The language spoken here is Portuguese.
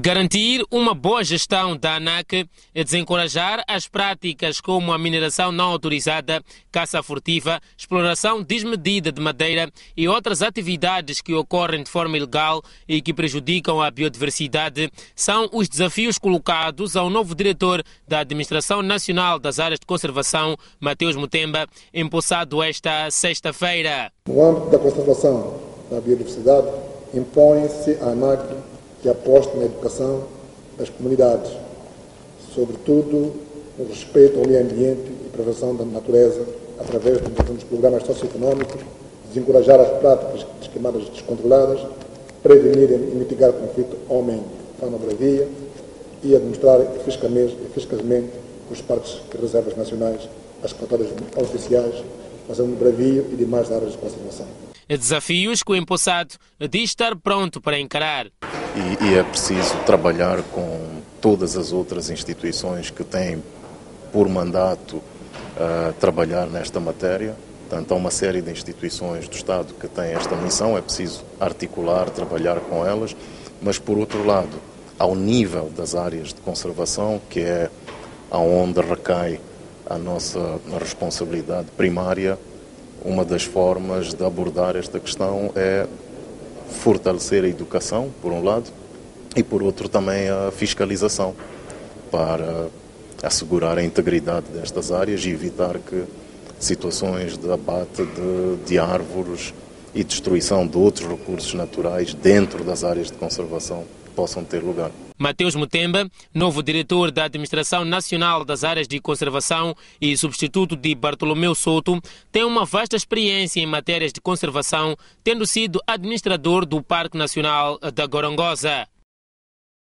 Garantir uma boa gestão da ANAC e desencorajar as práticas como a mineração não autorizada, caça furtiva, exploração desmedida de madeira e outras atividades que ocorrem de forma ilegal e que prejudicam a biodiversidade são os desafios colocados ao novo diretor da Administração Nacional das Áreas de Conservação, Mateus Mutemba, empossado esta sexta-feira. No âmbito da conservação da biodiversidade, impõe-se à ANAC que aposte na educação das comunidades, sobretudo no respeito ao meio ambiente e prevenção da natureza, através dos programas socioeconómicos, desencorajar as práticas de queimadas descontroladas, prevenir e mitigar o conflito homem-fauna-bravia e administrar eficazmente os parques e reservas nacionais, as cotadas oficiais, fazendo bravio e demais áreas de conservação. Desafios que o empossado diz estar pronto para encarar e, e é preciso trabalhar com todas as outras instituições que têm por mandato uh, trabalhar nesta matéria. Portanto, há uma série de instituições do Estado que têm esta missão, é preciso articular, trabalhar com elas, mas, por outro lado, ao nível das áreas de conservação, que é aonde recai a nossa responsabilidade primária, uma das formas de abordar esta questão é fortalecer a educação, por um lado, e por outro também a fiscalização, para assegurar a integridade destas áreas e evitar que situações de abate de, de árvores e destruição de outros recursos naturais dentro das áreas de conservação possam ter lugar. Mateus Mutemba, novo diretor da Administração Nacional das Áreas de Conservação e substituto de Bartolomeu Souto, tem uma vasta experiência em matérias de conservação, tendo sido administrador do Parque Nacional da Gorongosa.